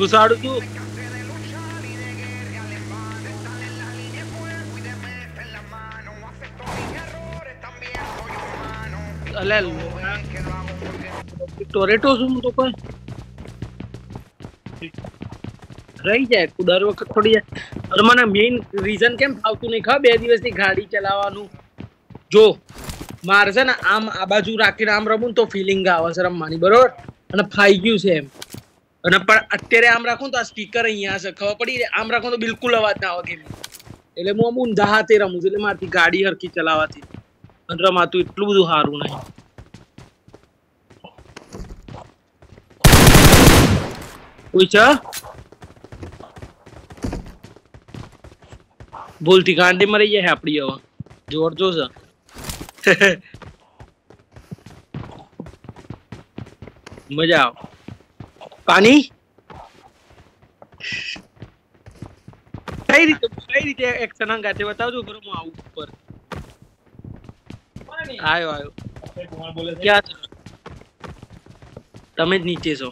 ઘુસાડું છું અલે ટોરેટો શું તો કોઈ રહી જાય દર વખત થોડી અરે મને મેઇન રીઝન કેમ ફાવતું નહીં ખબર બે દિવસથી ગાડી ચલાવવાનું જો મારે છે ને આમ આ બાજુ રાખીને આમ રમું ને તો ફિલિંગ આવે છે રમવાની બરોબર અને ફાઈ ગયું છે એમ અને પણ અત્યારે આમ રાખું તો આ સ્પીકર અહીંયા છે ખબર પડી આમ રાખું તો બિલકુલ અવાજ ના આવે ગેમ એટલે હું આમ ઊંધા હાથે રમું છું એટલે મારથી ગાડી હરખી ચલાવવાથી અને રમાતું એટલું બધું સારું નહીં કોઈ છે ભૂલથી ગાંડી મરી જાય આપડી હવે જોર જોશે મજા આવ પાણી કઈ રીતે કઈ રીતે એક્શન અંગાતે બતાવજો ખરો હું આવું ઉપર આયો આયો કોણ બોલે છે ક્યાં છો તમે જ નીચે છો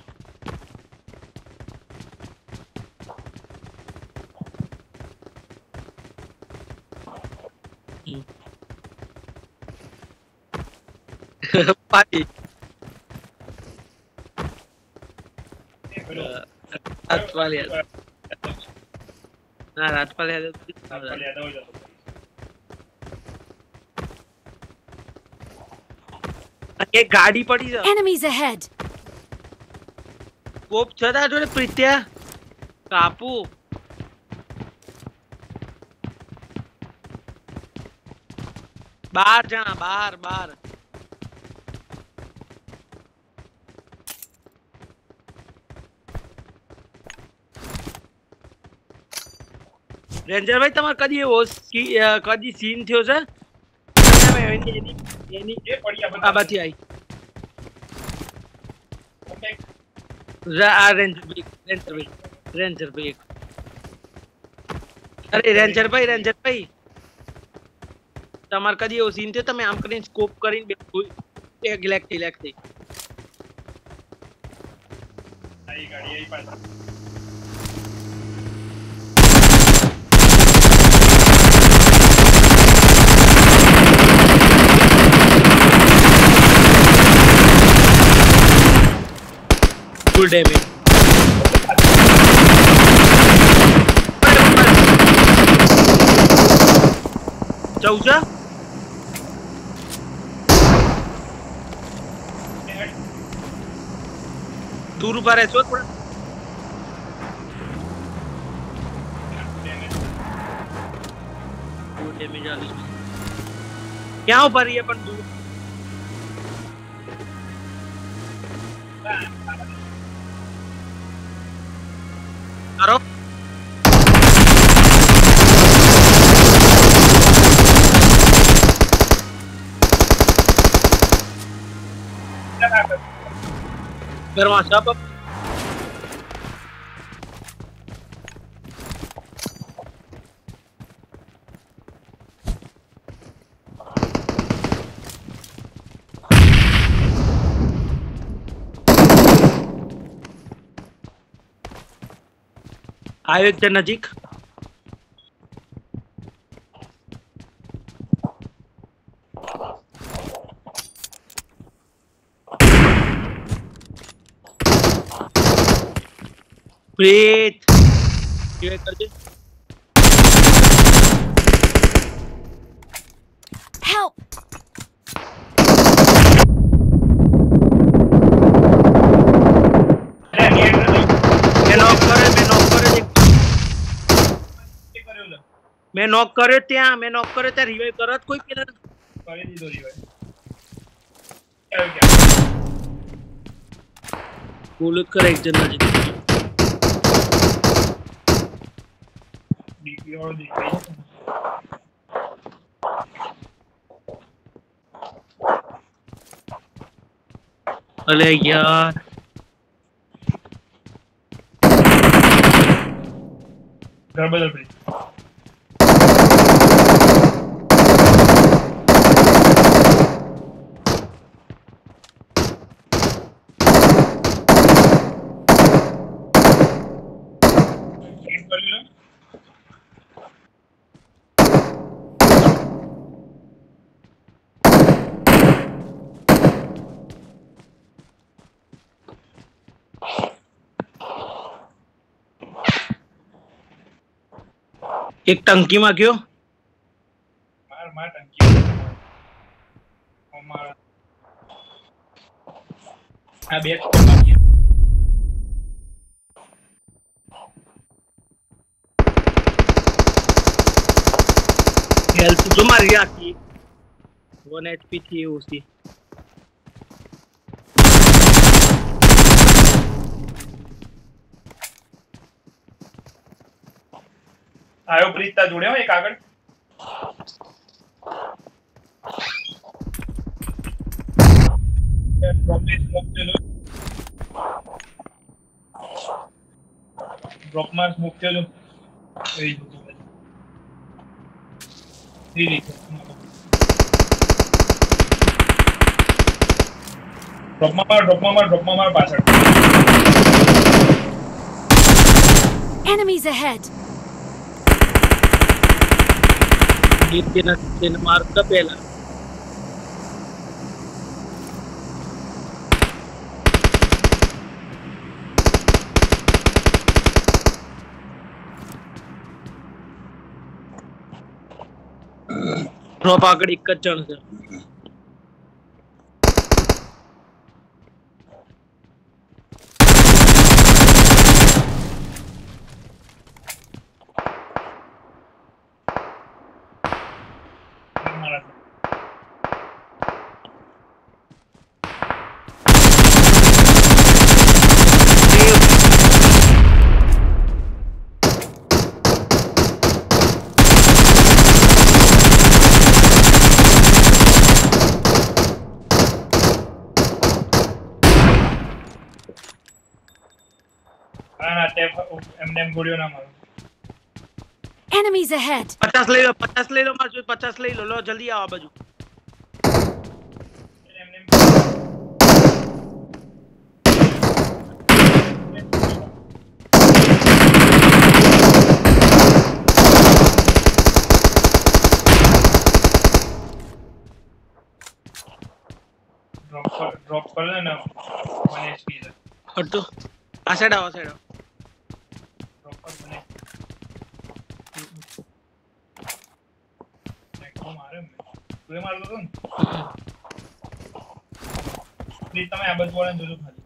હમ. પાણી રાજપાલિયા ના રાજપાલિયા એક ગાડી પડી છે Enemies ahead! કોપ છે તારા જોડે પ્રીત્યા કાપુ બાર જણા બાર બાર રેન્જર ભાઈ તમારે કદી એવો ski- અ, કદી સીન થયો છે તમે એની એની- એની એ પડ્યા બધા. આ બાથી આવી રા- આ રેન્જર ભાઈ રેન્જર ભાઈ રેન્જર ભાઈ એક. અરે રેન્જર ભાઈ રેન્જર ભાઈ તમારે કદી એવો સીન થયો તમે આમ કરીને સ્કોપ કરીને બે એક લેક થી લેક થી આઈ ગાડી આઈ પાછળ. Full damage. चौजा तू रुपा रहे चो क्या ऊपर अपन दूर घर वहाँ शॉप नजीक। કર્યો એક. એ કર્યો લે. મેં knock કર્યો ત્યાં મેં knock કર્યો ત્યાં revive કરત કોઈ પેલા કરી દીધો revive. આવ્યો ક્યાં? બોલ જ કરે એક જણ નજીક are the reasons अरे यार गड़बड़ ઘર બદલ પડી. એક ટંકીમાં ગયો માર માર ટંકી અમાર આ બે બાકી હેલ્થ જો મારી આખી વન એચપી થી ઓછી આયો પ્રીતતા જોડે હો એક આગળ ડ્રોપમાં સ્મોક થયેલો એ જોતું એ રીતે ડ્રોપમાં માર ડ્રોપમાં માર ડ્રોપમાં માર પાછળ Enemies ahead! ये डेनमार्क का पहला। ड्रॉप आकड़ इक्कत चांस है। एमडीएम गोलियों ना मारो। एनिमीज अहेड 50 ले लो 50 ले लो मार जो 50 ले लो लो जल्दी आओ बाजू। ड्रॉप कर ड्रॉप कर लेना 1 एचपी हट तो आ साइड आओ साइड आओ। તું એ મારતો હતો ને પ્લીઝ તમે આ બધું વાળાને જોજો ખાલી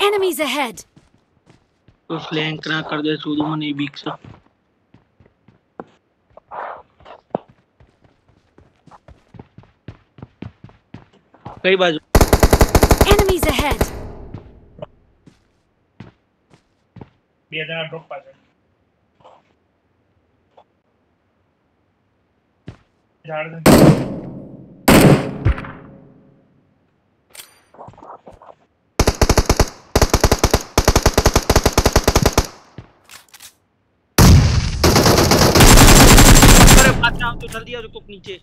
Enemies ahead! તો ફ્લેન્ક ના કરી દે સુધી મને એ બીક છે કઈ બાજુ Enemies ahead! બે જણા ડ્રોપ પાછળ झाड़ दे। तो उतर दिया रुको नीचे।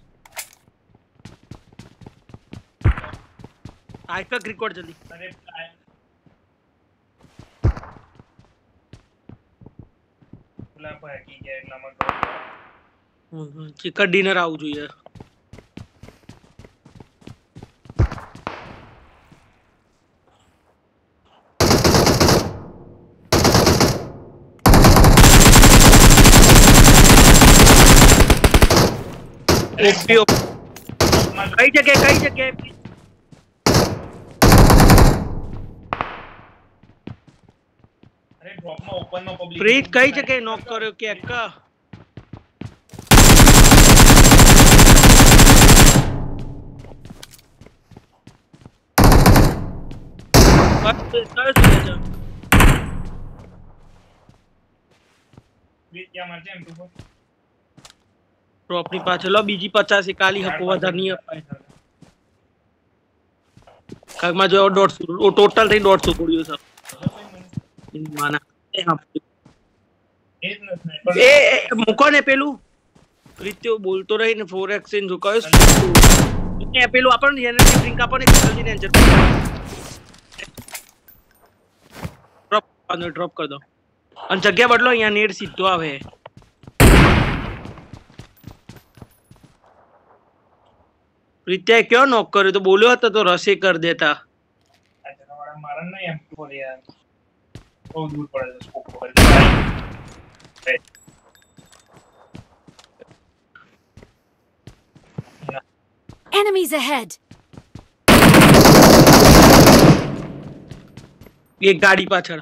आज का रिकॉर्ड जल्दी। अरे प्लान पर है कि क्या एक नंबर ચિકન ડિનર આવવું જોઈએ એકટીઓ માં કઈ જગ્યાએ કઈ જગ્યાએ અરે ડ્રોપમાં ઓપનમાં પબ્લિક પ્રીત કઈ જગ્યાએ નોક કર્યો કે અક્કા બસ, કયો શું છે? પ્રીત ક્યાં મારશે એમ તું ડ્રોપની પાછળ લો બીજી પચાસ એ કાલી હકો વધારે નહીં અપાય કાંઈકમાં જો દોઢસો ટોટલ થઈ દોઢસો ગોળીઓ છે એની માના એ હા. એ જ નથી પણ એ એ, મૂકો ને પેલું રીત્યો બોલતો રહી ને ફોર એક્સચેન્જ કયો એ પેલું આપણને એનર્જી ડ્રિંક આપણને જલ્દી ને ડ્રોપ ડ્રોપ કરી દો અને જગ્યા બદલો અહીંયા નેટ સીધો આવે રીત્યાએ કયો નોક કર્યો તો બોલ્યો હતો તો રસે કરી દેતા આ જણાવાળા મારે નહીં એમ તું બોલે યાર બહુ દૂર પડે છે સ્કોપ વગર Enemies ahead! એક ગાડી પાછળ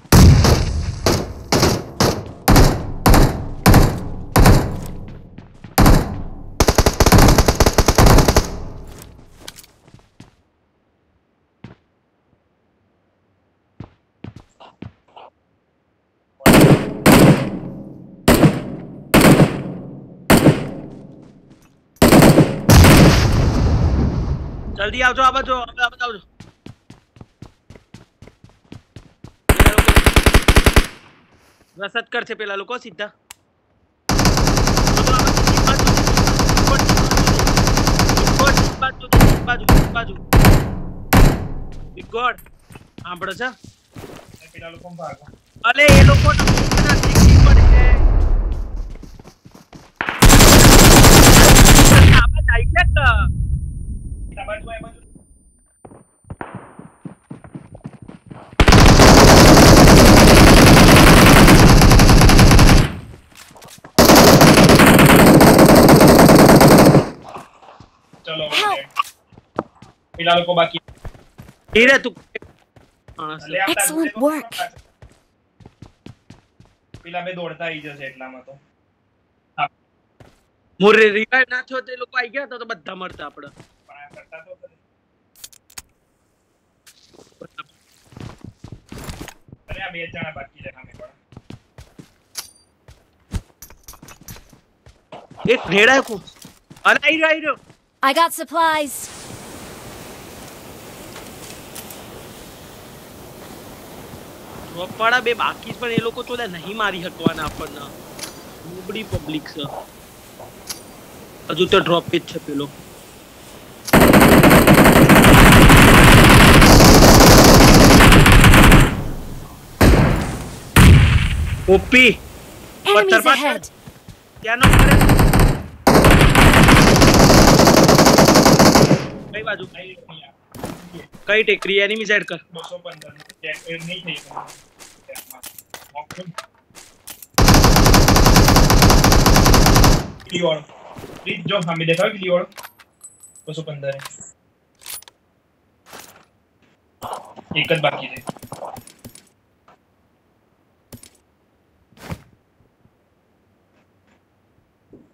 જલ્દી આવજો આ બાજુ આ બાજુ આવજો રસદ કરશે પેલા લોકો સીધા ગોડ સાંભળો છે પેલા લોકો ભાગો અલે એ લોકો કે? આ બાજુ આ બાજુ ચલો Help. પેલા લોકો બાકી ધીરે તું માણસ લે આવતા Excellent લોકો work. પેલા બે દોડતા આવી જશે એટલામાં તો મોરે રિવાઇવ ના થયો તે લોકો આવી ગયા તો તો બધા મરતા આપણે પણ આ કરતા તો ખરી. અરે આ બે જણા બાકી છે સામે પણ એક નેડા કો અરે આવી રહ્યો આવી રહ્યો I got supplies! ડ્રોપ વાળા બે બાકી છે, પણ એ લોકો તો લે નહીં મારી શકવાના આપણને નોબડી પબ્લિક છે હજુ તો ડ્રોપ જ છે પેલો ओपी पत्थर पर क्या नाम है? कई बाजू कई टेक रही है एनिमी साइड कर। 215 नहीं टेक क्लियर जो हमें देखा क्लियर 215 है। एक बाकी है।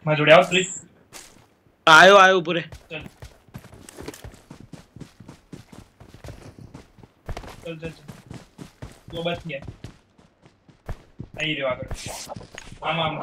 मैं जुड़े आओ फ्री आयो आयो पूरे चल। चल चल वो बच गया आई रे वाकर आम आम